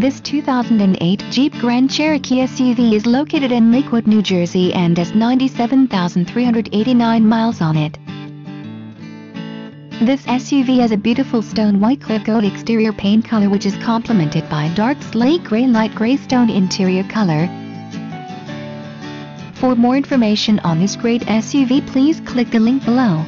This 2008 Jeep Grand Cherokee SUV is located in Lakewood, New Jersey and has 97,389 miles on it. This SUV has a beautiful stone white clear coat exterior paint color which is complemented by dark slate gray light gray stone interior color. For more information on this great SUV please click the link below.